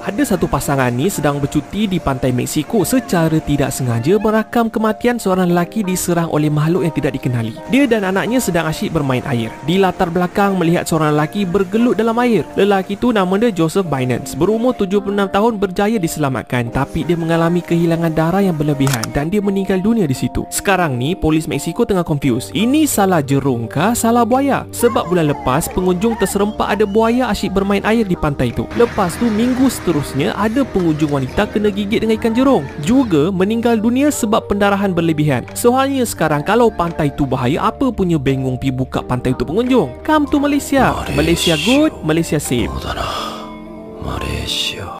Ada satu pasangan ni sedang bercuti di pantai Mexico secara tidak sengaja merakam kematian seorang lelaki diserang oleh makhluk yang tidak dikenali. Dia dan anaknya sedang asyik bermain air. Di latar belakang melihat seorang lelaki bergelut dalam air. Lelaki tu nama dia Joseph Binance. Berumur 76 tahun berjaya diselamatkan tapi dia mengalami kehilangan darah yang berlebihan dan dia meninggal dunia di situ. Sekarang ni polis Mexico tengah confused. Ini salah jerung kah salah buaya? Sebab bulan lepas pengunjung terserempak ada buaya asyik bermain air di pantai tu. Lepas tu minggu seterusnya ada pengunjung wanita kena gigit dengan ikan jerung. Juga meninggal dunia sebab pendarahan berlebihan. Soalnya sekarang kalau pantai tu bahaya apa punya bengong pi buka pantai untuk pengunjung? Come to Malaysia. Malaysia. Good Malaysia safe. Malaysia.